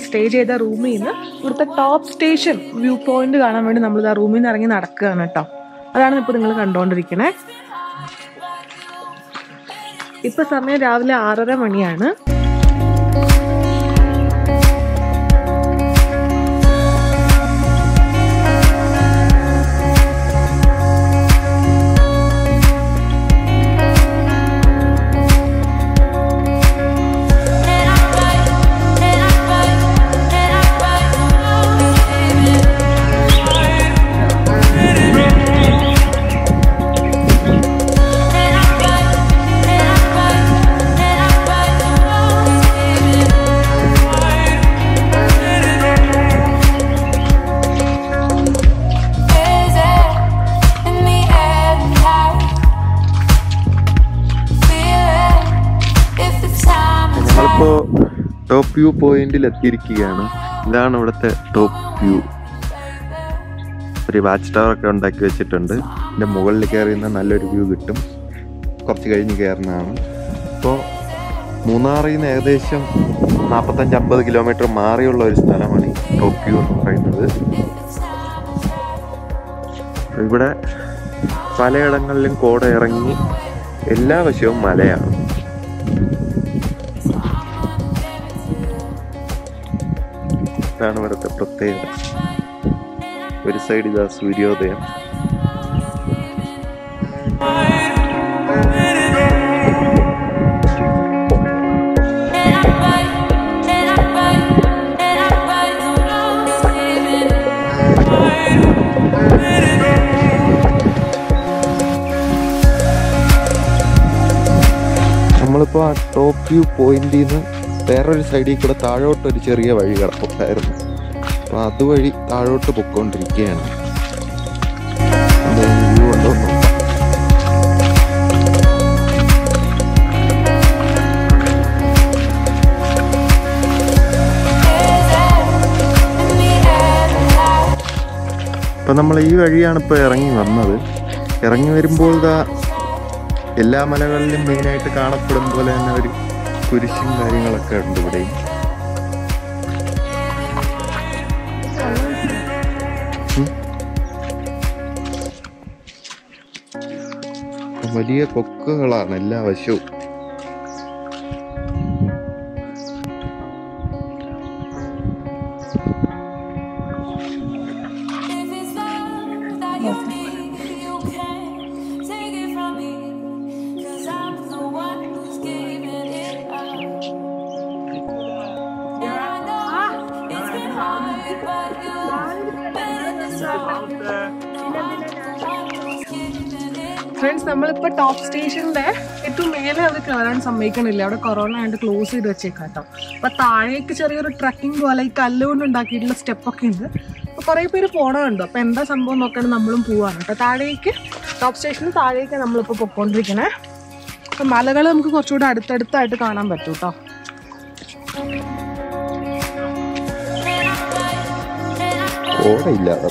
Stay ചെയ്ത റൂമിൽ നിന്ന് ഇവിടുത്തെ ടോപ്പ് സ്റ്റേഷൻ വ്യൂ പോയിന്റ് കാണാൻ വേണ്ടി നമ്മൾ ആ റൂമിൽ നിന്ന് ഇറങ്ങി നടക്കുകയാണ് കേട്ടോ. അതാണ് ഇപ്പോൾ നിങ്ങൾ കണ്ടുകൊണ്ടിരിക്കണേ ഇപ്പൊ സമയം രാവിലെ ആറര മണിയാണ്. വ്യൂ പോയിന്റിൽ എത്തിയിരിക്കുകയാണ് ഇതാണ് ഇവിടുത്തെ ടോപ്പ് വ്യൂ ഒരു വാച്ച് ടവർ ഒക്കെ ഉണ്ടാക്കി വെച്ചിട്ടുണ്ട്. ഇതിന്റെ മുകളിൽ കയറി നല്ലൊരു വ്യൂ കിട്ടും. കുറച്ച് കഴിഞ്ഞ് കയറുന്നതാണ്. ഇപ്പോൾ മൂന്നാറിൽ നിന്ന് ഏകദേശം നാൽപ്പത്തഞ്ച് അമ്പത് കിലോമീറ്റർ മാറിയുള്ള ഒരു സ്ഥലമാണ് ടോപ്പ് വ്യൂ എന്ന് പറയുന്നത്. ഇവിടെ പലയിടങ്ങളിലും കോട ഇറങ്ങി എല്ലാ വശവും മലയാണ്. ഇതാണ് ഇവിടുത്തെ പ്രത്യേകത. ഒരു സൈഡ് ഇതാ സൂര്യോദയം. നമ്മളിപ്പോൾ ആ ടോപ്പ് വ്യൂ പോയിന്റിൽ നിന്ന് വേറൊരു സൈഡിൽ കൂടെ താഴോട്ട് ഒരു ചെറിയ വഴി കിടപ്പുണ്ടായിരുന്നു അപ്പോൾ അതുവഴി താഴോട്ട് പൊക്കോണ്ടിരിക്കുകയാണ്. അപ്പൊ നമ്മൾ ഈ വഴിയാണ് ഇപ്പോൾ ഇറങ്ങി വന്നത് ഇറങ്ങി വരുമ്പോൾ എല്ലാ മലകളിലും മെയിനായിട്ട് കാണപ്പെടും പോലെ തന്നെ ഒരു കുരിശും കാര്യങ്ങളൊക്കെ ഉണ്ട് ഇവിടെ. വലിയ കൊക്കുകളാണ് എല്ലാ വശവും ഫ്രണ്ട്സ് നമ്മളിപ്പോ ടോപ്പ് സ്റ്റേഷനിലെ ഏറ്റവും മേലെ അവർ കയറാൻ സമ്മതിക്കണില്ല. അവിടെ കൊറോണ ആയിട്ട് ക്ലോസ് ചെയ്ത് വെച്ചേക്കാം കേട്ടോ അപ്പൊ താഴേക്ക് ചെറിയൊരു ട്രക്കിംഗ് പോലെ ഈ കല്ലുകൊണ്ട് ഉണ്ടാക്കിയിട്ടുള്ള സ്റ്റെപ്പ് ഒക്കെ ഉണ്ട്. അപ്പൊ കുറേ പേര് പോണുണ്ട് അപ്പൊ എന്താ സംഭവം നോക്കാൻ നമ്മളും പോവാണ്. കേട്ടോ താഴേക്ക് ടോപ്പ് സ്റ്റേഷന് താഴേക്ക് നമ്മളിപ്പോ പൊക്കോണ്ടിരിക്കണേ. അപ്പൊ മലകൾ നമുക്ക് കുറച്ചുകൂടെ അടുത്തടുത്തായിട്ട് കാണാൻ പറ്റും കേട്ടോ ഓടയില്ലാതെ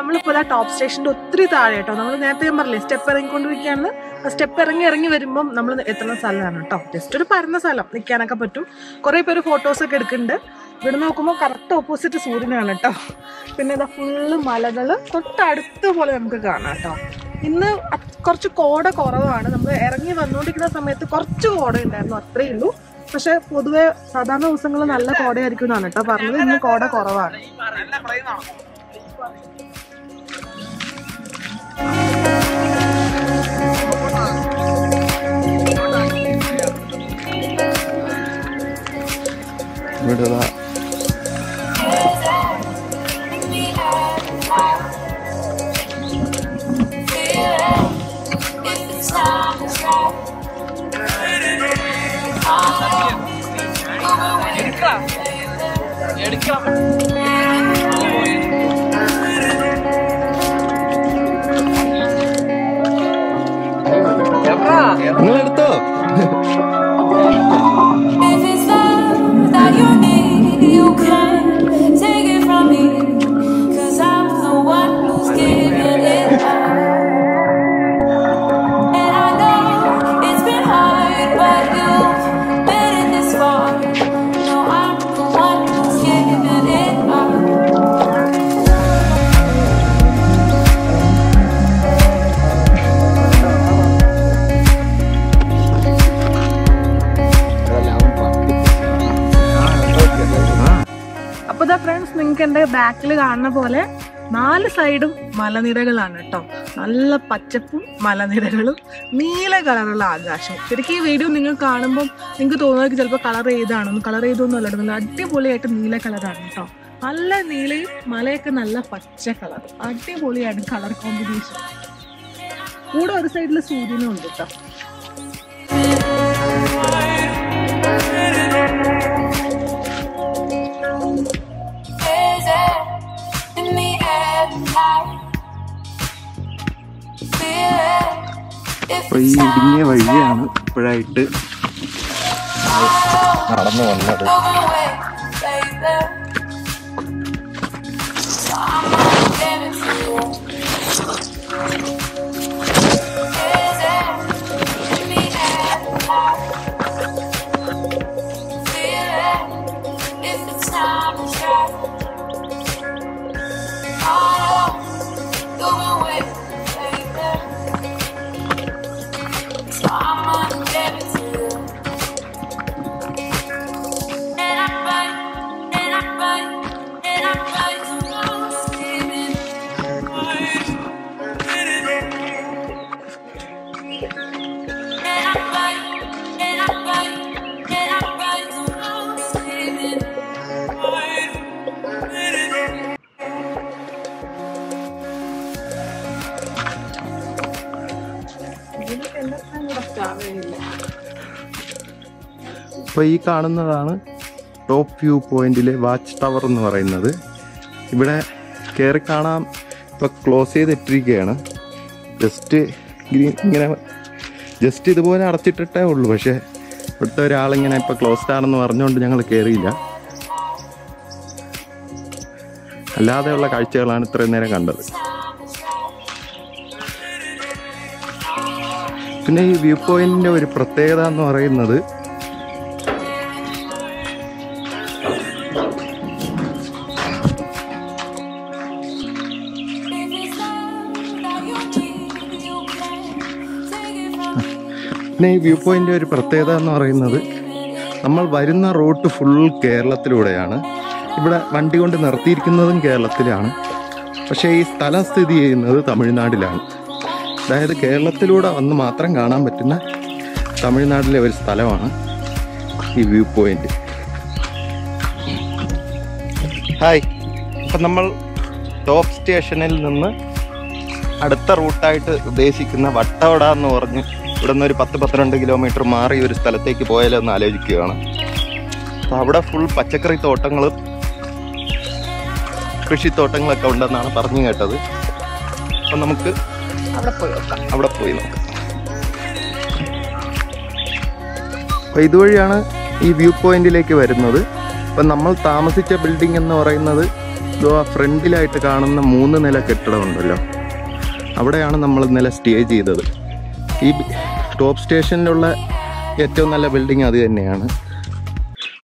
നമ്മളിപ്പോൾ ആ ടോപ്പ് സ്റ്റേഷന്റെ ഒത്തിരി താഴെ കേട്ടോ. നമ്മൾ നേരത്തെ ഞാൻ പറഞ്ഞില്ലേ സ്റ്റെപ്പ് ഇറങ്ങിക്കൊണ്ടിരിക്കുകയാണ്. സ്റ്റെപ്പ് ഇറങ്ങി ഇറങ്ങി വരുമ്പം നമ്മൾ എത്തുന്ന സ്ഥലമാണ് കേട്ടോ. ജസ്റ്റ് ഒരു പരന്ന സ്ഥലം നിൽക്കാനൊക്കെ പറ്റും. കുറേ പേര് ഫോട്ടോസ് ഒക്കെ എടുക്കുന്നുണ്ട്. ഇവിടെ നോക്കുമ്പോൾ കറക്റ്റ് ഓപ്പോസിറ്റ് സൂര്യനാണ് കേട്ടോ. പിന്നെ ഇതാ ഫുള്ള് മലകൾ തൊട്ടടുത്ത പോലെ നമുക്ക് കാണാം കേട്ടോ. ഇന്ന് കുറച്ച് കോട കുറവാണ്. നമ്മൾ ഇറങ്ങി വന്നുകൊണ്ടിരിക്കുന്ന സമയത്ത് കുറച്ച് കോട ഉണ്ടായിരുന്നു അത്രേ ഉള്ളൂ. പക്ഷെ പൊതുവെ സാധാരണ ദിവസങ്ങളിൽ നല്ല കോടയായിരിക്കും എന്നാണ് കേട്ടോ പറഞ്ഞത്. ഇന്ന് കോട കുറവാണ്. ഇവിടെ ദാ If it's time Muerto. നിങ്ങൾക്ക് എന്റെ ബാക്കിൽ കാണുന്ന പോലെ നാല് സൈഡും മലനിരകളാണ് കേട്ടോ. നല്ല പച്ചപ്പും മലനിരകളും നീല കളറുള്ള ആകാശവും ശരിക്കും ഈ വീഡിയോ നിങ്ങൾ കാണുമ്പോൾ നിങ്ങൾക്ക് തോന്നുന്നത് ചിലപ്പോൾ കളർ ചെയ്താണോ കളർ ചെയ്തൊന്നും അല്ല നല്ല അടിപൊളിയായിട്ട് നീല കളറാണ് കേട്ടോ. നല്ല നീലയും മലയൊക്കെ നല്ല പച്ച കളർ. അടിപൊളിയാണ് കളർ കോമ്പിനേഷൻ കൂടെ ഒരു സൈഡിൽ സൂര്യനും ഉണ്ട് കേട്ടോ. If അപ്പൊ ഈ it's ഇടുങ്ങിയ വഴിയാണ് ഇപ്പോഴായിട്ട്. നടന്നു വന്നത്. Thank away, അപ്പോൾ ഈ കാണുന്നതാണ് ടോപ്പ് വ്യൂ പോയിന്റിലെ വാച്ച് ടവർ എന്ന് പറയുന്നത്. ഇവിടെ കയറി കാണാൻ ഇപ്പോൾ ക്ലോസ് ചെയ്തിട്ടിരിക്കുകയാണ്. ജസ്റ്റ് ഇങ്ങനെ ജസ്റ്റ് ഇതുപോലെ അടച്ചിട്ടിട്ടേ ഉള്ളൂ. പക്ഷേ ഇവിടുത്തെ ഒരാളിങ്ങനെ ഇപ്പോൾ ക്ലോസ്ഡ് ആണെന്ന് പറഞ്ഞുകൊണ്ട് ഞങ്ങൾ കയറിയില്ല അല്ലാതെയുള്ള കാഴ്ചകളാണ് ഇത്രയും നേരം കണ്ടത്. പിന്നെ ഈ വ്യൂ പോയിന്റിന്റെ ഒരു പ്രത്യേകത എന്ന് പറയുന്നത്. പിന്നെ ഈ വ്യൂ പോയിന്റിന്റെ ഒരു പ്രത്യേകത എന്ന് പറയുന്നത് നമ്മൾ വരുന്ന റൂട്ട് ഫുൾ കേരളത്തിലൂടെയാണ് ഇവിടെ വണ്ടി കൊണ്ട് നിർത്തിയിരിക്കുന്നതും കേരളത്തിലാണ് പക്ഷേ ഈ സ്ഥലം സ്ഥിതി ചെയ്യുന്നത് തമിഴ്നാട്ടിലാണ് അതായത് കേരളത്തിലൂടെ വന്ന് മാത്രം കാണാൻ പറ്റുന്ന തമിഴ്നാട്ടിലെ ഒരു സ്ഥലമാണ് ഈ വ്യൂ പോയിന്റ്. ഹായ് അപ്പം നമ്മൾ ടോപ്പ് സ്റ്റേഷനിൽ നിന്ന് അടുത്ത റൂട്ടായിട്ട് ഉദ്ദേശിക്കുന്ന വട്ടവട എന്ന് പറഞ്ഞ് ഇവിടെ നിന്ന് ഒരു പത്ത് പന്ത്രണ്ട് കിലോമീറ്റർ മാറി ഒരു സ്ഥലത്തേക്ക് പോയാലോ എന്ന് ആലോചിക്കുകയാണ്. അപ്പോൾ അവിടെ ഫുൾ പച്ചക്കറി തോട്ടങ്ങളും കൃഷിത്തോട്ടങ്ങളൊക്കെ ഉണ്ടെന്നാണ് പറഞ്ഞു കേട്ടത്. അപ്പം നമുക്ക് അവിടെ പോയി നോക്കാം. അവിടെ പോയി നോക്കാം. അപ്പോൾ ഇതുവഴിയാണ് ഈ വ്യൂ പോയിന്റിലേക്ക് വരുന്നത്. അപ്പം നമ്മൾ താമസിച്ച ബിൽഡിംഗ് എന്ന് പറയുന്നത് ഇതോ ആ ഫ്രണ്ടിലായിട്ട് കാണുന്ന മൂന്ന് നില കെട്ടിടമുണ്ടല്ലോ. അവിടെയാണ് നമ്മൾ ഇന്നലെ സ്റ്റേ ചെയ്തത്. ഈ ടോപ്പ് സ്റ്റേഷനിലുള്ള ഏറ്റവും നല്ല ബിൽഡിംഗ് അത് തന്നെയാണ്.